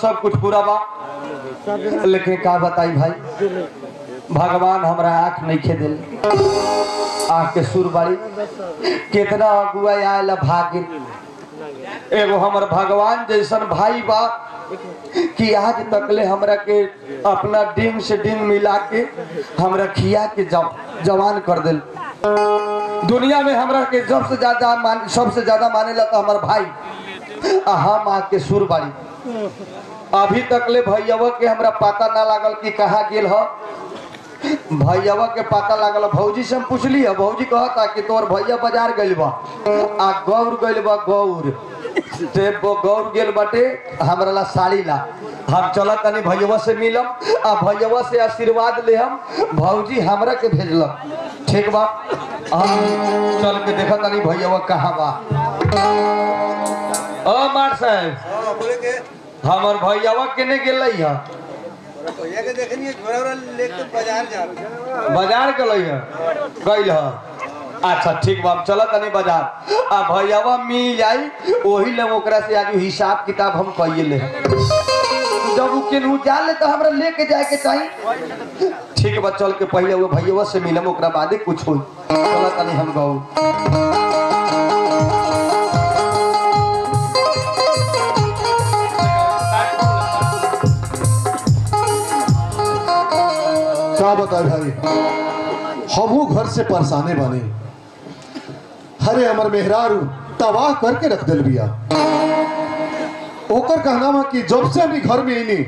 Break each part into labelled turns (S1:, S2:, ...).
S1: सब कुछ पूरा बा। लेकिन का बताई भाई। भगवान हमरा आँख नहीं खे दिल आँख के सुर बाड़ी। कितना अगुआ आयल भाग्य। एगो हमर भगवान जैसन भाई बा कि आज तकले हमरा के अपना डिंग से डिंग मिला के हमरा खिया के जव, जवान कर दिल। दुनिया में हमरा के सबसे ज़्यादा मान सबसे ज़्यादा मानेला तो हमर भाई। हम आँख के सुर बाड़ी। अभी तकले भैयावा के हमरा पता ना लागल कि कहाँ गेल ह। भैयावा के पता लागल भौजी से हम पूछली है। भौजी कहता कि तोर भैया बाज़ार गइल बा। गौर गइल बा गौर। वो गौर गेल बाटे हमरा ला साड़ी ला। हम चलत तनी भैयावा से मिलम। आ भैयावा से आशीर्वाद ले हम भौजी हमरा के भेजलक। ठीक बा। हम चल के देखत तनी भैयावा कहाँ बा। ओ मार साहब। हमर भैयावा केने गेलै ह?
S2: भैया के देखनी झोरा वोरा लेके बाज़ार जा रहे
S1: बाज़ार गेलै ह? गइल ह। अच्छा ठीक बा चलत तनी बाज़ार। आ भैयावा मिल जाई ओही ले ओकरा से आज हिसाब किताब हम कइए ले जब केनहू जा ले तो हमरा लेके जाए के चाही। ठीक बा चल के पहले वो भैयावा से मिलम ओकरा बादे कुछ होई। चलत तनी हम गऊ
S3: का भाई हमहू घर से परेशाने बने हरे हमर मेहरारू, तबाह करके रख दिल बिया। ओकर कहना कि जब से हम घर में आईनी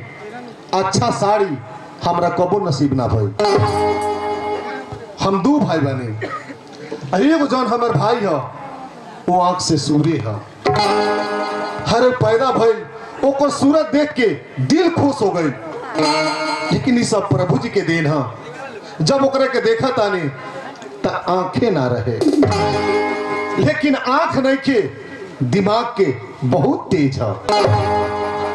S3: अच्छा साड़ी हमरा कबो नसीब ना भई हम दू भाई बने। एगो जौन हमर भाई ह वो आँख से सूर्य ह। हरे पैदा भइल, ओकर सूरत देख के दिल खुश हो गई लेकिन ये सब प्रभु जी के देन है। जब ओकरे के देखा तानी त आँखें ना रहे। लेकिन आँख नहीं के, दिमाग के बहुत तेज है।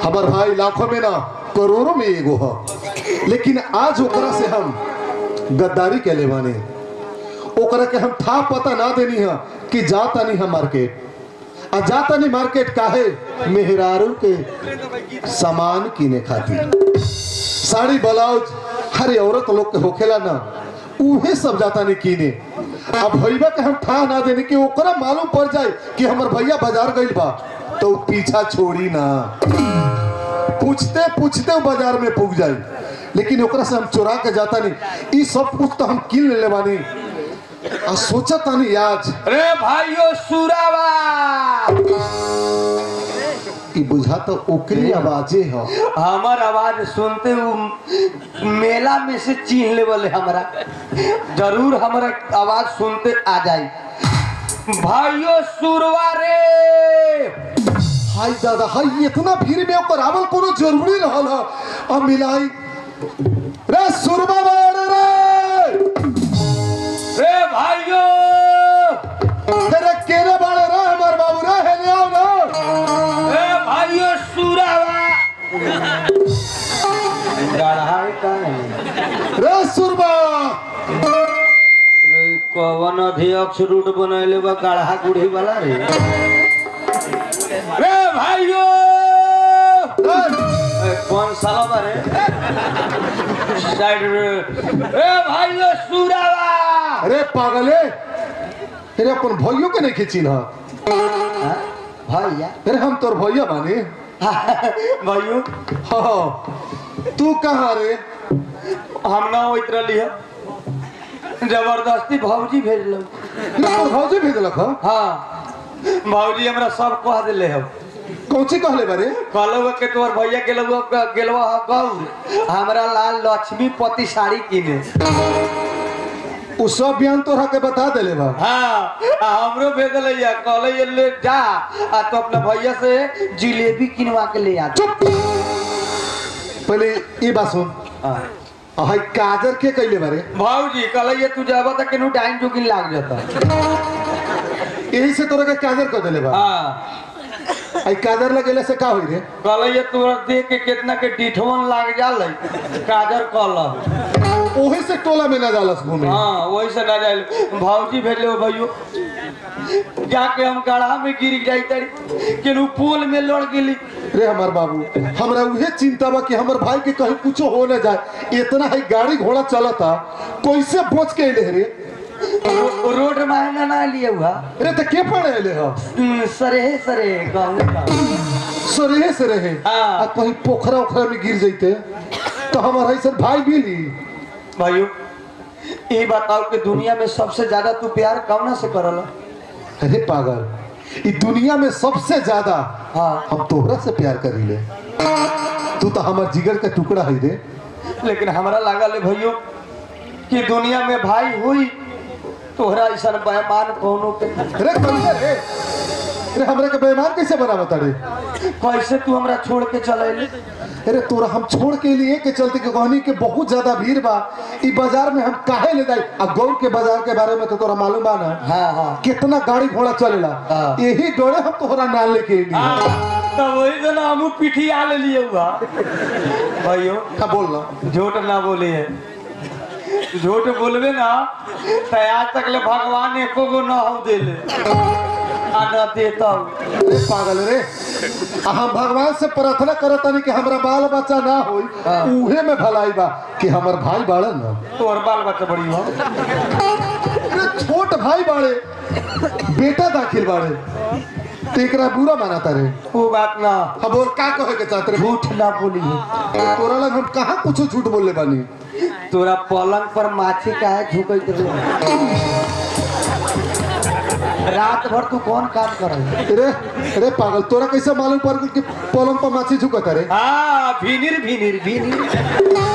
S3: हमार भाई लाखों में ना, करोड़ों में एगो है। लेकिन आज ओकरा से हम गद्दारी के लेवाने ओकरा के हम था पता ना देनी है कि जाता नहीं है मार्केट। आ जाता नहीं मार्केट काहे? मेहरारू के सामान किने खातिर। साड़ी ब्लाउज हर औरत लोग के होखेला ना, उहे सब जाता नहीं कीने। अब भैया के हम ठा ना देने कि ओकरा मालूम पड़ जाए कि हमर भैया बाज़ार गइल बा तो पीछा छोड़ी ना। पूछते पूछते बाज़ार में पुग जाए। लेकिन ओकरा से हम चुरा के जाता नहीं। ई सब कुछ तो हम किन ले बानी। आ सोचा तानी आज।
S1: रे भाइयों, सुरावा!
S3: ई बुझा तो ओकरी आवाजे है।
S1: हमर आवाज़ सुनते उ मेला में से चीन लेवल हमरा। ज़रूर हमरा आवाज़ सुनते आ जाई। भाइयों सुरवा रे!
S3: हाय दादा हाय इतना भीड़ में ओकर आवल कोनो ज़रूरी रहल ह। मिलाई। रे सुरबा रे
S1: कवन अध्यक्ष रूट बनैले बा गढ़ा गुढ़ी वाला रे। रे भाइयों कौन साला बारे साइड रे। ए भाइयों सुरावा
S3: अरे पागले तेरे अपन भइयों के नहीं खींची ना
S1: हाँ, भैया
S3: अरे हम तोर भैया बानी
S1: भाइयों?
S3: हाँ तू कहाँ रे?
S1: हम ना होइत रहली है। ज़बरदस्ती भौजी भेजल।
S3: रे तोर भौजी भेजलक ह
S1: हाँ। भौजी हमरा सब कह दिले है।
S3: कौची कहले बारे?
S1: कहलो के तोर भैया के लोग गेलवा ह गौर हमरा लाल लक्ष्मी पति साड़ी किने।
S3: उ सब बयान तोरा के बता देले बा।
S1: हाँ हमरो भेजल है कहले ये ले जा। आ तो अपना भैया से जिलेबी किनवा के ले आ।
S3: चुप। पहले ये बात सुन।
S1: हाँ।
S3: हाय काजर के कैले बारे।
S1: भौजी कहले ये तू जाबा त केनु डाइन जोगिन लाग जाता।
S3: यही से तोरा के काजर कर देले बा।
S1: हाँ।
S3: आई काजर लगेले से का होई रे?
S1: कहले ये तोरा देख के कितना के डिठवन लाग जाले काजर कहल
S3: ओही से टोला में ना जालस घूमे।
S1: हाँ वही से ना जाए भौजी भेजले भैयो जाके हम गढ़ा में गिर जाई तरी केनु पोल में लड़ गेली।
S3: रे हमार बाबू हमरा उहे चिंता बा कि हमर भाई के कहीं कुछो हो न जाए। इतना है गाड़ी घोड़ा चलता कैसे बच के अइले रे?
S1: रो- रोड महँगा ना लिए हुआ।
S3: रे तो के पड़े अइले हो?
S1: हम्म, सरेहे सरेहे गाँव का
S3: सरेहे
S1: हाँ।
S3: आ कहीं पोखरा ओखरा में गिर जैते तो हमार ऐसा भाई मिली।
S1: भाइयों ये बताओ कि दुनिया में सबसे ज़्यादा तू प्यार कौन से करल?
S3: अरे पागल ई दुनिया में सबसे ज़्यादा
S1: हाँ।
S3: हम तोहरा से प्यार करीले तू तो हमार जिगर का टुकड़ा है रे।
S1: लेकिन हमारा लागल है भैया कि दुनिया में भाई हुई तोहरा ऐसा बेमान कोनो के
S3: रे कलिया रे रे हमरा के बेईमान कैसे बनावत रे
S1: कैसे तू हमरा छोड़ के चले
S3: अरे तोरा हम छोड़ के लिए के चलते के कहनी के बहुत ज़्यादा भीड़ बा। ई बाज़ार में हम काहे ले जाई? आ गौर के बाज़ार के बारे में तो तोरा मालूम बा ना?
S1: हाँ हाँ।
S3: कितना गाड़ी घोड़ा चलेला।
S1: हाँ।
S3: यही डोरे हम तोहरा ना लेके अइली
S1: तो वही दिन हम पीठी आ ले लिए हुआ भाइयों
S3: का बोल ना।
S1: झूठ ना बोलिए। झूठ बोलबे ना तो आज तक ले भगवान एको गो न हो देले। आ न देता
S3: रे पागल रे। हम भगवान से प्रार्थना करत तानी कि हमरा बाल बच्चा ना होई
S1: हाँ।
S3: उहे में भलाई बा कि हमर भाई बाड़न। ना
S1: तोर बाल बच्चा बड़ी हो।
S3: रे छोट भाई बाड़े बेटा दाखिल बाड़े। तो एकरा बुरा मानता रे।
S1: वो बात ना।
S3: अब और का कहे के चाहत रे?
S1: झूठ ना बोलिए
S3: तोरा लग हम कहाँ कुछ झूठ बोलले बानी?
S1: तोरा पलंग पर माछी काहे रहे रात भर तू कौन काम कर
S3: रे रे पागल तोरा कैसे मालूम पड़ गइल कि पलंग पर माछी झुकत रे
S1: हाँ भीनिर भीनिर भीनिर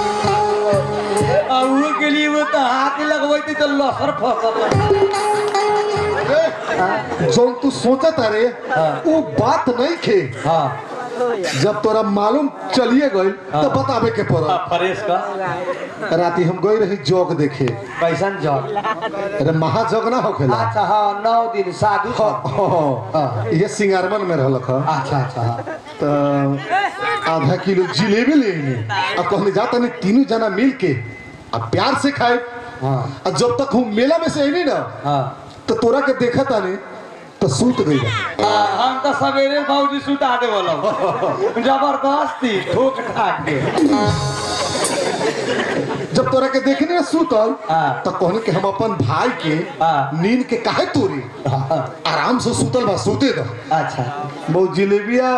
S1: और वो के लिए वो तो हाथ लगवाई तो लसर फ़सल
S3: रे, जौन तू सोचत रे
S1: हाँ।
S3: वो बात नहीं खे
S1: हाँ
S3: जब तोरा मालूम चलिए गइल तो
S1: हाँ।
S3: बतावे के पड़ल
S1: फ्रेश का।
S3: राती हम गई रही जोग देखे।
S1: कैसन जग?
S3: अरे महाजग ना होखेला।
S1: अच्छा हाँ नौ दिन साधु
S3: हाँ। हाँ,
S1: हाँ।
S3: ये सिंगारमन में रहलक ह।
S1: अच्छा अच्छा हाँ।
S3: तो आधा किलो जिलेबी ले आइनी। आ कहने जाता नहीं तीनों जना मिल के आ प्यार से खाए
S1: हाँ।
S3: जब तक हम मेला में से आईनी ना
S1: हाँ।
S3: तो तोरा के देखा तानी तो सूत गई
S1: हाँ, हम तो सवेरे बाबूजी सुता दे बोलो ज़बरदस्ती ठोक ठाक के
S3: जब तोरा के देखने सूतल
S1: हाँ।
S3: तो कहने के हम अपन भाई के। नींद के काहे तोरी आराम से सूतल बा सूते दो
S1: अच्छा।
S3: बहुत जिलेबिया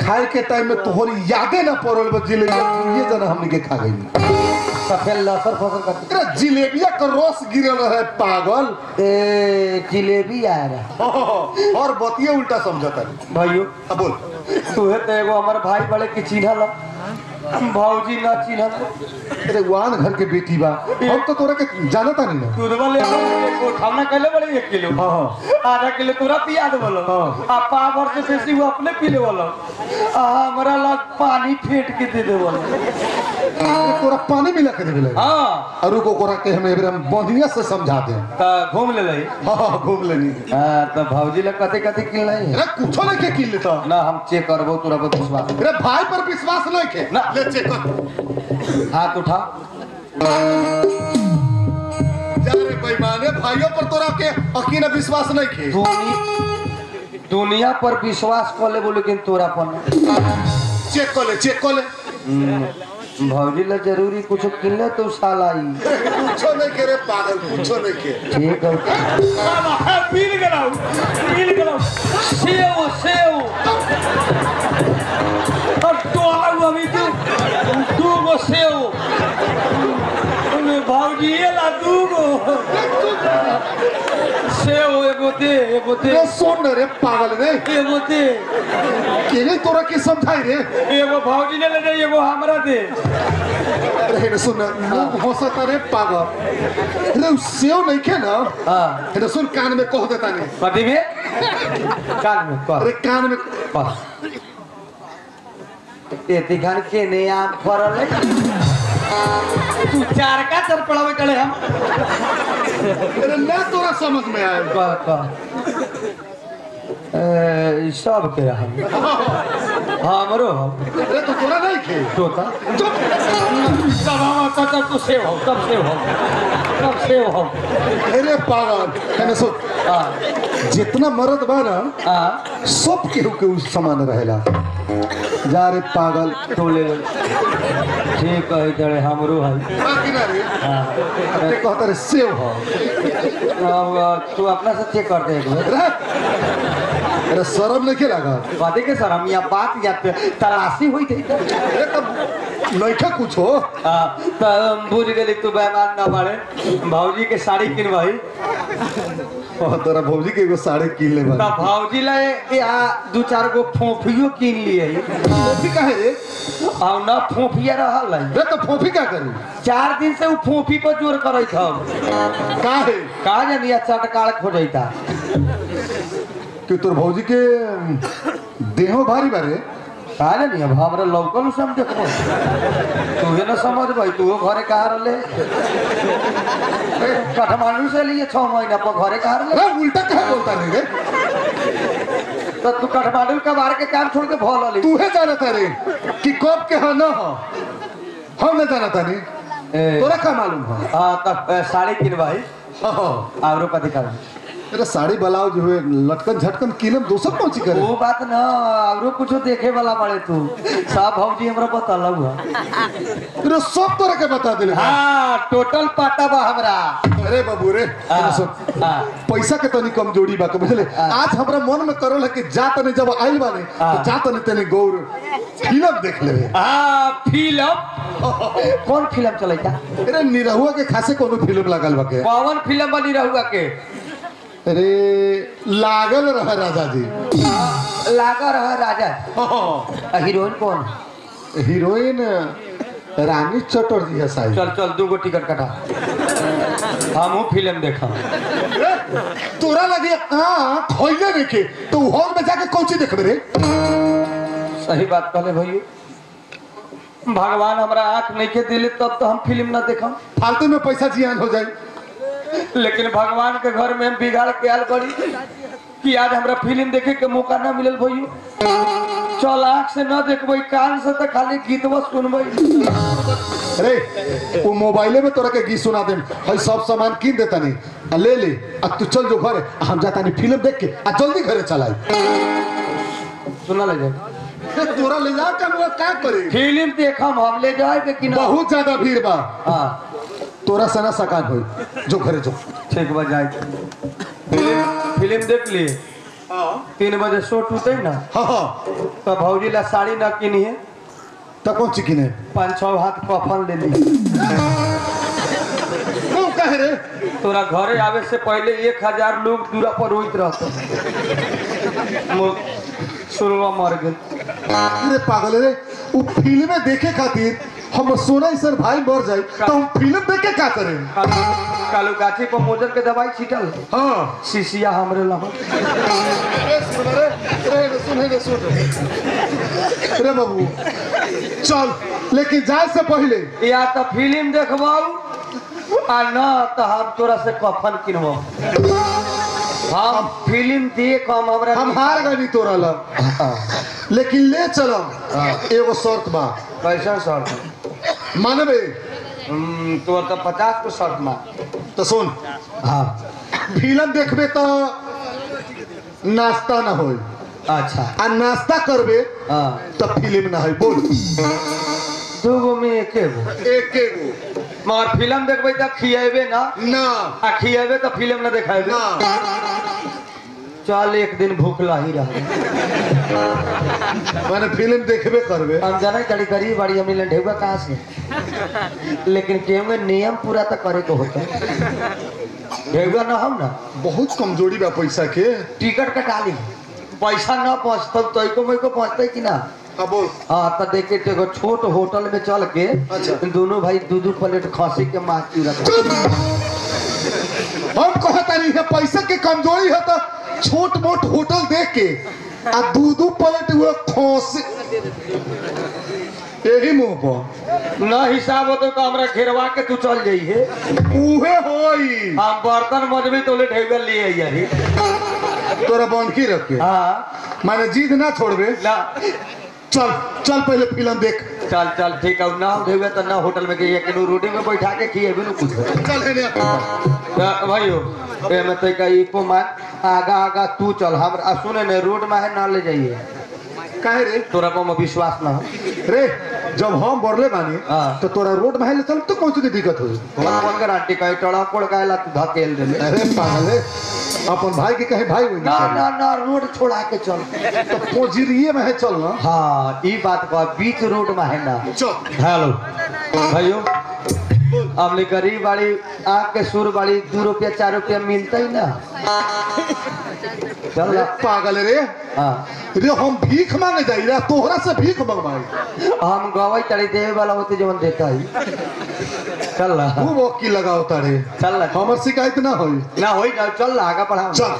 S3: खाए के टाइम में तोहरी यादे ना पड़ल बा जिलेबिया। ये जना हमने के खा गई।
S1: सफ़ेद लसर फ़सल का
S3: अरे जिलेबिया का रस गिरल है पागल।
S1: ए जिलेबी आ रहा
S3: और बतिया उल्टा समझता है।
S1: भाइयों
S3: अब बोल।
S1: तू है तो एगो हमार भाई बड़े के चिन्हल भौजी न चिन्हल
S3: अरे वान घर के बेटी बा। हम तो तोरा के जानता नहीं ना।
S1: दूध वाले उठावना कैले बड़े एक किलो।
S3: हाँ हाँ।
S1: आधा किलो तोरा पिया दे बोलो।
S3: हाँ।
S1: आ पावर से बेसी वो अपने पी ले बोलो। आ हमरा लग पानी फेंट के दे दे बोलो।
S3: तोरा पानी मिला के देवे लगे।
S1: हाँ।
S3: अरु को कोरा के हमें हम बंधिया से समझा दे।
S1: तो घूम ले लई
S3: हाँ हाँ घूम लेनी
S1: हाँ तो भौजी लग कते कते किल नहीं
S3: अरे कुछो नहीं के किल लेता
S1: ना हम चेक करबो तोरा पर विश्वास।
S3: अरे भाई पर विश्वास नहीं के।
S1: ना।
S3: ले चेक
S1: हाथ उठा।
S3: जा रे बेईमाने भाइयों पर तोरा के अकीन विश्वास नहीं के
S1: दुनी- दुनिया पर विश्वास कर ले बोले लेकिन तोरा पर
S3: चेक कर ले चेक कर ले।
S1: भौजी ला ज़रूरी कुछ किनले तो साला आई
S3: कुछो नहीं के रे पागल कुछो नहीं के।
S1: ठीक है पील गलाऊ पील गलाऊ। सेव सेव। टोला अभी तू दू गो सेव भौजी ये ला दू गो सेव एगो दे एगो दे
S3: रे सुन रे पागल रे
S1: एगो दे
S3: के रे तोरा के समझाई रे
S1: एगो भौजी ने ले दे एगो हमरा दे
S3: रे रे सुन मुँह हंसता रे पागल रे सेव नहीं के ना
S1: हाँ
S3: रे सुन कान में कह देता
S1: दिखान के ने आम फरल तू चार का चर पड़ावे चले हम।
S3: अरे ना तोरा समझ में आए
S1: कह कह। ए, सब के हम। हमरो हम।
S3: अरे तो तोरा नहीं खे
S1: तोता
S3: चुप।
S1: सब हम कतब तू सेव हो कब सेव हो। कब सेव हो।
S3: अरे पागल। सुन।
S1: हाँ
S3: जितना मर्द बा ना
S1: हाँ
S3: सब केहू के उस समान रहेला। जा रे पागल
S1: टोले। ठीक है जड़े हमरो है। हाँ।
S3: ते कहता रे सेव हो।
S1: अब तू अपना से चेक कर दे एक बार
S3: अरे शर्म नहीं के? लगा
S1: कथी के सर हम यहाँ बात या पे तलाशी हुई थी?
S3: तब नइखे कुछ हो।
S1: हाँ, तो बुझ गेली तू बेमान ना बाड़े भौजी के साड़ी किनवाई।
S3: और तोरा भौजी के एगो साड़ी किन ले बा
S1: भौजी ला या दू चार गो फोफियो किन लिए।
S3: फोफी काहे रे
S1: और ना फोफिया रहल है।
S3: रे तो फोफी का करी?
S1: चार दिन से वो फोफी पर ज़ोर करत हम
S3: काहे
S1: का जानिया चटकाल खोजैता।
S3: कि तोर भौजी के देहो भारी बारे?
S1: का जानिया अब हमरा लौकल समझ को तू ना समझ भाई तू घरे कहा रहले? ए, से लिए छह महीना पर घरे कहा रहले?
S3: अरे उल्टा कहे बोलता रे रे?
S1: तो तू काठमांडू का बाहर के काम छोड़ के भोल अली
S3: तू है जाना था रे कि कब के हाँ ना हो। हम नहीं जाना था रे तोरा का मालूम हो?
S1: हाँ तब साड़ी किनवाई।
S3: हाँ
S1: आवरो कथी कर
S3: अरे साड़ी ब्लाउज हुए लटकन झटकन किनम दोसर पहुँची करे?
S1: वो बात ना आवरो कुछो देखे वाला बड़े तू। सब भौजी हमरा बतल हुआ।
S3: अरे सब तोरा के बता दिले।
S1: हाँ टोटल पाटा बा हमरा।
S3: अरे बाबू रे
S1: हाँ, हाँ।
S3: पैसा के तनी कमज़ोरी बा के बुझले
S1: हाँ।
S3: आज हमरा मन में करल है कि जा तनी जब आइल बाने
S1: हाँ।
S3: तो जा तनी तनी गौर फ़िल्म देख लेवे।
S1: हाँ फ़िल्म? कौन फ़िल्म चलेगा
S3: अरे निरहुआ के खासे कोनो फ़िल्म लागल बा के?
S1: कौन फ़िल्म बनी रहुआ के।
S3: अरे लागल रह राजा जी।
S1: लागा रहा राजा।
S3: हाँ।
S1: हीरोइन कौन?
S3: हीरोइन रानी चटर्जी है साई
S1: चल चल दू गो टिकट कटा। हमहू फ़िल्म देखा
S3: तोरा लगे हाँ खोइले देखे तो हॉल में जाके कौन चीज़ देखबे रे?
S1: सही बात कहले भैया भगवान हमरा आँख नहीं के दिले तब तो हम फ़िल्म ना देखम।
S3: फालतू में पैसा जियान हो जाए
S1: लेकिन भगवान के घर में हम बिगाड़ के आल बड़ी कि आज हमरा फ़िल्म देखे के मौका ना मिलल भैया चल आँख से न देखबै कान से तो खाली गीतवा सुनबै
S3: अरे वो मोबाइले में तोरा के गीत सुना दे हई सब सामान किन देता नहीं आ ले ले आ तू चल जो घर। हम जाता नहीं फ़िल्म देख के आ जल्दी घरे चलाई
S1: सुना ले जाए
S3: तोरा ले जा का का करे?
S1: फ़िल्म देखम हम ले जाए के कि ना
S3: बहुत ज़्यादा भीड़ बा।
S1: हाँ।
S3: तोरा से ना सकान होई। जो घरे जो।
S1: ठीक बा जाए। फ़िल्म फ़िल्म देख लिए? तीन बजे शो टूटे ना?
S3: हाँ हाँ।
S1: तो भौजी ला साड़ी ना किनी है?
S3: तो कौन ची किने?
S1: पाँच छह हाथ कफन ले ली
S3: तू कहे रे?
S1: तोरा घरे आवे से पहले एक हज़ार लोग दूरा पर रोइत रहते। शुरुआ मर गए
S3: अरे पागल रे वो फ़िल्म देखे खातिर हम सोना सर भाई मर जाए तो हम फ़िल्म देख के का करें?
S1: कालू गाछी पर मोजर के दवाई छीटल।
S3: हाँ।
S1: शीशिया हमरे लहन।
S3: अरे सुन रे अरे सुन रे सुन अरे बाबू चल लेकिन जाए से पहले।
S1: या तो फ़िल्म देखबाऊ आ न तो हम तोरा से कफन किनबाऊ हम फ़िल्म देख हम हमरा।
S3: हम हार गए तोरा लग। लेकिन ले चलम एगो शर्त बा।
S1: कैसा शर्ट
S3: मानबे?
S1: तोर तो पचास को शर्ट मार
S3: तो सुन।
S1: हाँ।
S3: फ़िल्म देखबे तो नाश्ता ना होई
S1: अच्छा।
S3: आ नाश्ता करबे
S1: हाँ।
S3: तो फ़िल्म ना होई बोल।
S1: दू में एके गो।
S3: एक गो।
S1: मगर फ़िल्म देखबै त खिएबे ना?
S3: ना।
S1: आ खिएबे त फ़िल्म ना देखाएबे
S3: ना।
S1: चल एक दिन भूखला ही रह।
S3: माने फ़िल्म देखबे करबे।
S1: हम जाने कड़ी करी बड़ी हमने लंढेगा कहाँ से? लेकिन केम में नियम पूरा तो करे को होता। ढेगा ना हम ना।
S3: बहुत कमज़ोरी बा पैसा के।
S1: टिकट कटा ली। पैसा ना पहुँचता तो को मैं को पहुँचते कि ना? हाँ तो देखे तो एगो छोट होटल में चल के
S3: अच्छा।
S1: दोनों भाई दू दू प्लेट खसी के माछ चूरा
S3: हम कहता नहीं है पैसा के कमज़ोरी है तो छोट मोट होटल देख के आ दू दू पलट हुए खोस। यही मुँह पर।
S1: ना हिसाब होतो तो हमरा घेरवा के तू चल जाइए
S3: उहे होई।
S1: हम बर्तन मजबी तो ले ढेगा लिए यही
S3: तोरा बंकी रख के
S1: हाँ।
S3: माने जीद ना छोड़बे।
S1: ना।
S3: चल चल पहले फ़िल्म देख।
S1: चल चल ठीक है ना ढेगा तो ना होटल में गई कि रोटी में बैठा के खिएबे ना कुछ।
S3: चल है
S1: तो भाइयों ए मैं तो का इको मान आगा आगा तू चल हम सुने ने रोड में है ना ले जाइए।
S3: काहे रे?
S1: तोरा को में विश्वास ना हो।
S3: रे जब हम बोरले बानी
S1: हाँ।
S3: तो तोरा रोड में हेले चल तो कौन सी दिक्कत हुई
S1: कौन कौन गारंटी कहे टड़ा कोड़ काहेला तू धकेल देले
S3: अरे पागल अपन भाई के कहे भाई
S1: ना ना ना रोड छोड़ा के चल।
S3: तो पोजिरिए में है चल ना।
S1: हाँ ई बात का बीच रोड में है ना।
S3: चल।
S1: हेलो। भाइयों हमने गरीब वाली आके के सुर वाली दो रुपया चार रुपया मिलता ही ना?
S3: पागल रे।
S1: हाँ।
S3: रे हम भीख मांगे जाई रे तोहरा से भीख मंगवाई।
S1: हम गवाई तड़ी देवे वाला होते जवन देता ही। चल ना।
S3: तू वो की लगाओ तारे।
S1: चल ना।
S3: हमर शिकायत ना होई।
S1: ना होई ना चल ना आगा पढ़ा
S3: चल।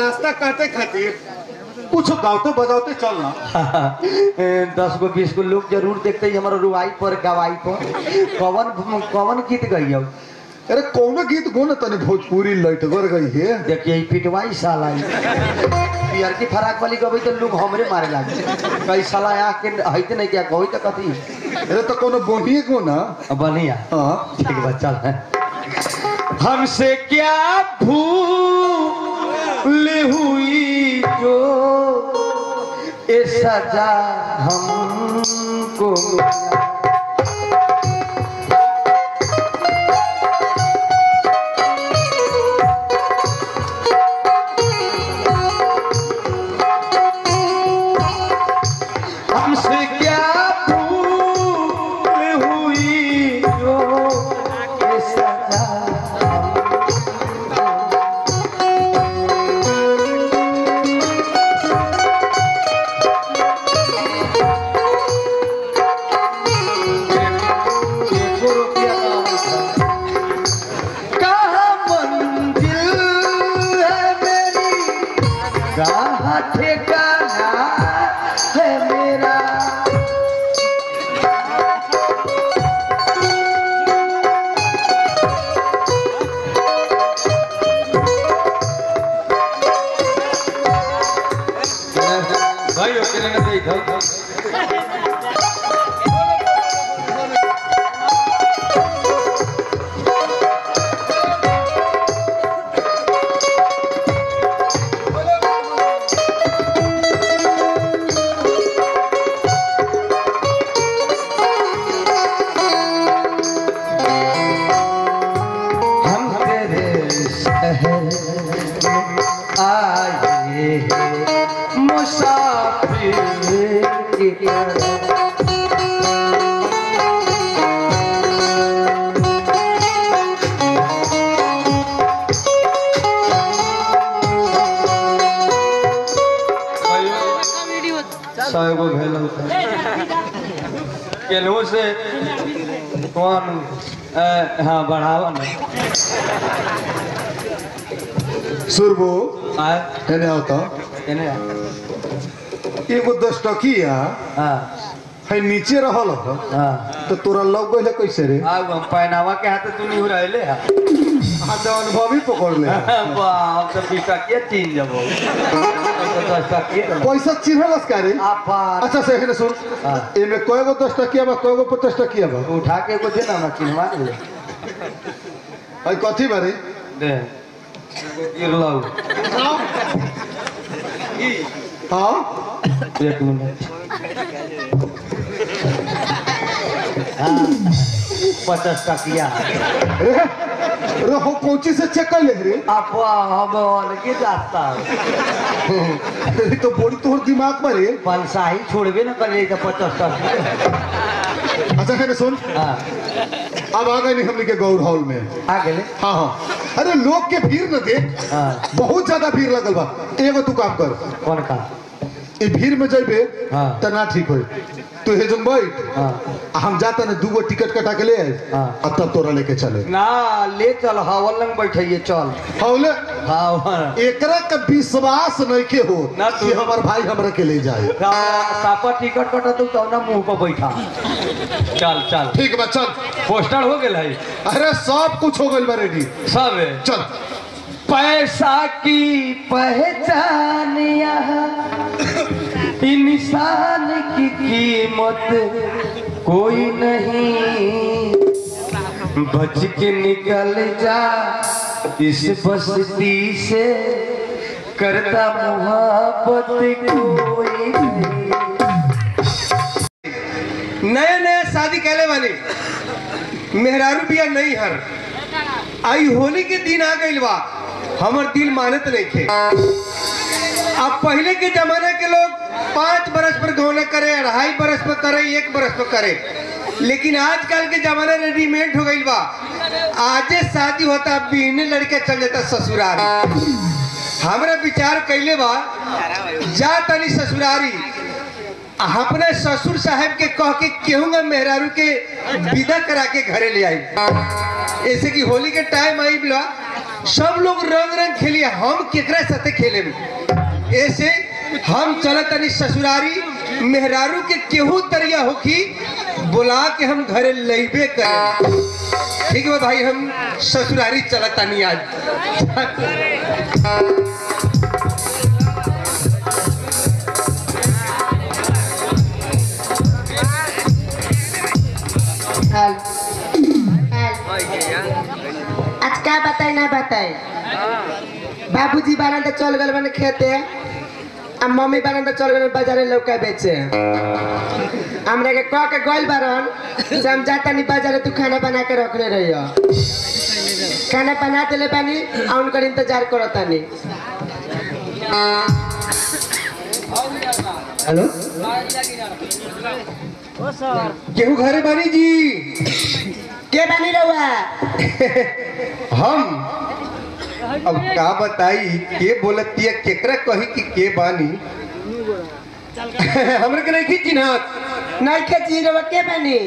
S3: रास्ता काटे खातिर कुछ गावते बजावते चल ना।
S1: दस गो बीस गो लोग ज़रूर देखते ही हमारा रुआई पर गवाई पर। कवन कवन गीत गई
S3: अरे कौन गीत गो ना तनी भोजपुरी लट कर गई है?
S1: देखिए ई पिटवाई साला ई। पियर की फराक वाली गई तो लोग हमरे मारे लागे। कई साला आके हईते नहीं क्या कही तो कथी?
S3: अरे तो कोनो बोनिए को ना?
S1: बढ़िया।
S3: हाँ।
S1: ठीक बा चल हमसे क्या भूल हुई जो ये सजा हमको मिला।
S3: सुरबो
S1: आए
S3: एने होता
S1: केने
S3: एगो दस टकिया
S1: हाँ
S3: है नीचे रहल हो
S1: हाँ
S3: तो तोरा लग गइल कैसे रे
S1: आउ हम पहनावा के हाथ तू नहीं रहले हा
S3: हाँ तो अनुभवी पकड़ ले
S1: बाप तो बीस टकिया चीन जबो तो दस टकिया तो
S3: पैसा चिन्हलस का रे
S1: आपा
S3: अच्छा से हेने सुन
S1: हाँ।
S3: एमे कयगो पचास
S1: के को
S3: हाँ।
S1: एक मिनट हाँ। पचास
S3: हो। कोची से चेक कर ले रे
S1: हम जाता
S3: तो बड़ी दिमाग में रे
S1: पंसाही छोड़बे ना करे तो पचास टकिया
S3: अच्छा है सुन।
S1: हाँ।
S3: अब आ गए हम के गौर हॉल में।
S1: आ गए
S3: हाँ हाँ। अरे लोग के भीड़ न देख
S1: हाँ।
S3: बहुत ज़्यादा भीड़ लगल बा। एगो तू काम कर।
S1: कौन का?
S3: में जइबे
S1: हाँ।
S3: त ना ठीक होई तू हेजम बैठ
S1: हाँ
S3: आ हम जाता ने दूगो टिकट कटा के ले आए
S1: हाँ।
S3: आ तब तोरा लेके चले
S1: ना ले चल हवल लंग बैठिए चल
S3: हौले
S1: हाँ
S3: एकरा के विश्वास नइखे हो
S1: ना
S3: कि हमर भाई हमरा के ले जाए।
S1: सापा टिकट कटा तू तो ना मुँह पर बैठा। चल चल।
S3: ठीक बा चल।
S1: पोस्टर हो गेल है।
S3: अरे सब कुछ हो गइल बा रेडी।
S1: सब है।
S3: चल।
S1: पैसा की पहचान यहाँ। इंसान की कीमत कोई नहीं। बच के निकल जा इस बस्ती से, करता मोहब्बत कोई
S2: नया नया शादी कैले वाले, मेहरारू बिया नहीं हर। आई होली के दिन आ गइल बा हमर दिल मानत नहीं थे अब पहले के जमाने के लोग पाँच बरस पर गौना करे, अढ़ाई बरस पर करे, एक बरस पर करे। लेकिन आजकल के जमाना रेडीमेड हो गइल बा। आजे शादी होता बिहने लड़के चल जाता ससुराल हमारा विचार कैले बा, जा तनी ससुरारी। अपने ससुर साहब के कह के केहूँगा मेहरारू के विदा करा के घरे ले आई। ऐसे कि होली के टाइम आई बिला सब लोग रंग रंग खेलिए। हम केकरा साथे खेले ऐसे हम चलत तनी ससुरारी, मेहरारू के केहू तरिया होखी, बुला के हम घरे लेबे करें। ठीक है भाई, हम ससुरारी चलत तनी आज।
S4: आज का बताई ना बताई बाबूजी बारन तो चल गए बने खेते आ मम्मी बारन तो चल गए बाजारे लौका बेचे हमरा के कह के गइल बारन से हम जाता नहीं बाजारे तू खाना बना के रखले रहियो खाना बना देले बानी आ उनकर इंतज़ार करतानी
S2: हेलो केहू घरे बानी जी
S4: के बानी रहुआ?
S2: हम? अब का बताई? के बोलती है केकरा कही कि के बानी? हमरे के नहीं चिन्हत
S4: नहीं खेची रहुआ के बानी?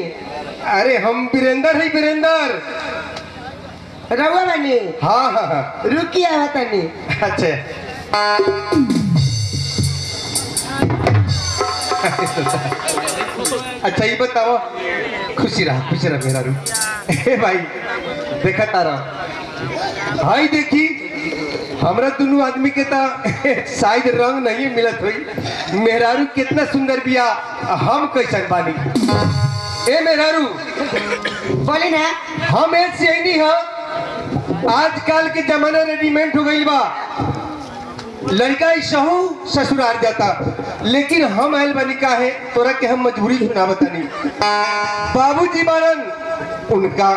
S2: अरे हम वीरेंद्र है वीरेंद्र।
S4: रहुआ बानी?
S2: हाँ हाँ हाँ।
S4: रुकी आवतानी
S2: अच्छा। अच्छा ये बताओ खुशी रहा खुशी रहा मेरा रू ए भाई देखा तारा। भाई देखी हमरा दोनों आदमी के ता शायद रंग नहीं मिलत हुई। मेहरारू कितना सुंदर बिया हम कैसन बानी? ए मेहरारू
S4: बोली ना।
S2: हम एक से ही नहीं हाँ। आजकल के जमाना रेडीमेड हो गई बा। लड़का ही सहू ससुराल जाता। लेकिन हम आयल बनी का है तोरा के हम मजबूरी सुना बतानी। बाबूजी बारन उनका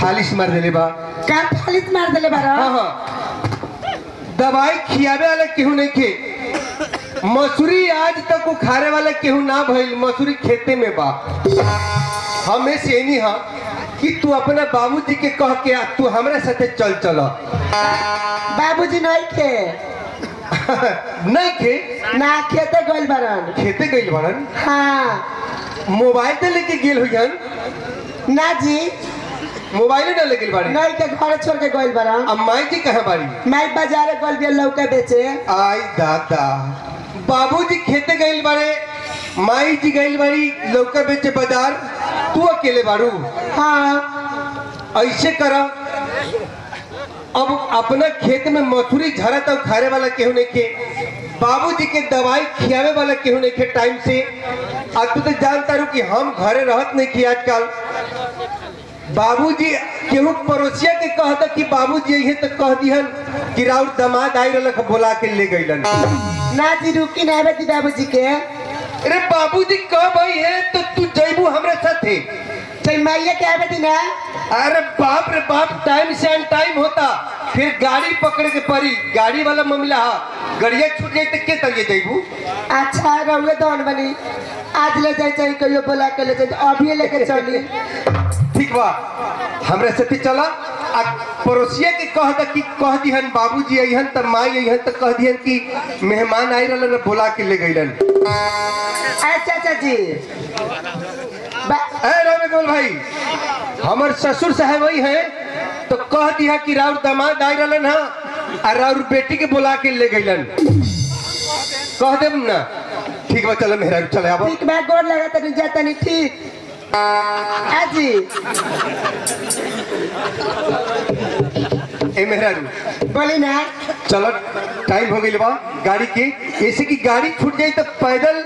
S2: फालिश मार देले बा।
S4: का फालित मार देले बारो
S2: हाँ हाँ। दवाई खियावे वाला केहू नहीं खे। मसूरी आज तक उखाड़े वाला केहू ना भइल मसूरी खेते में बा। हमें से नहीं हाँ कि तू अपने बाबूजी के कह के आ, तू हमरा साथे चल चल।
S4: बाबूजी नहीं खे।
S2: नहीं खे
S4: ना खेते गइल बारन।
S2: खेते गइल बारन?
S4: हाँ।
S2: मोबाइल तो लेके गेल हुई
S4: ना जी।
S2: मोबाइल ना लेके बाड़ी?
S4: नहीं के घर छोड़ के गइल बारन।
S2: अब माई जी कहाँ बाड़ी?
S4: मैं बाजारे गइल बिया लौका बेचे।
S2: आई दादा। बाबूजी खेते गइल बारे माई जी गइल बाड़ी लौका बेचे बाज़ार। तू अकेले बारू
S4: हाँ।
S2: ऐसे कर। अब अपना खेत में मथुरी झरा तो खारे वाला केहू नहीं के बाबूजी के दवाई खियावे वाला केहू नहीं के टाइम से। अब तू तो जानता रू कि हम घरे रहत नहीं की आजकल। बाबूजी केहू पड़ोसिया के कहता कि बाबूजी यही तो कह दिहन कि राउर दामाद आई रलक बोला के ले गइलन।
S4: ना जी रुकी ना बेटी बाबूजी के
S2: अरे बाबूजी कब आई है? तो तू जैबू हमरा साथे।
S4: चल माइया के आवे ना
S2: अरे बाप रे बाप टाइम से अन टाइम होता। फिर गाड़ी पकड़ के पड़ी गाड़ी वाला मामला हा गड़िया छूट जाए तो के तरिए जैबू
S4: अच्छा रहुए दौन बनी। आज ले जाए चाहिए कहियो बोला के ले जाए अभी लेके चली
S2: ठीक बा। हमरा साथे चला। आ पड़ोसिया के कह द कि कह दिहन बाबूजी अइहन त माई अइहन त कह दिहन कि मेहमान आई रहलन बोला के ले गइलन।
S4: अच्छा अच्छा जी
S2: भाई हमर ससुर साहब वही हैं तो कह दिया कि राउर दामाद आई रहलन हा आ राउर बेटी के बोला के ले गइलन। कह देब ना ठीक बा चलो मेहरा चले आबो।
S4: ठीक बा गोर लगा तनी जाता नहीं ठीक। आजी।
S2: ए मेहरा
S4: बोली ना।
S2: चलो टाइम हो गई बा गाड़ी के। ऐसे कि गाड़ी छूट जाई तो पैदल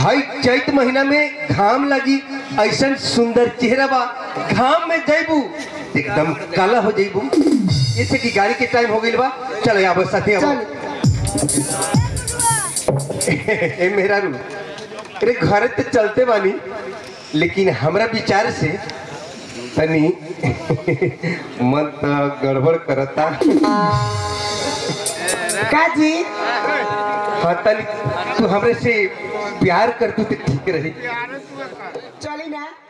S2: हई चैत महीना में घाम लगी। ऐसा सुंदर चेहरा बा घाम में जैबू एकदम काला हो जैबू ऐसे कि गाड़ी के टाइम हो गई बा। चलो आबो साथे आबो। ए मेहरारू अरे घर तो चलते बानी लेकिन हमरा विचार से तनी मन तो गड़बड़ करता।
S4: का जी
S2: हाँ तनी तू हमरे से प्यार कर तू तो ठीक रही।
S4: चली ना